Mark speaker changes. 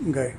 Speaker 1: Okay.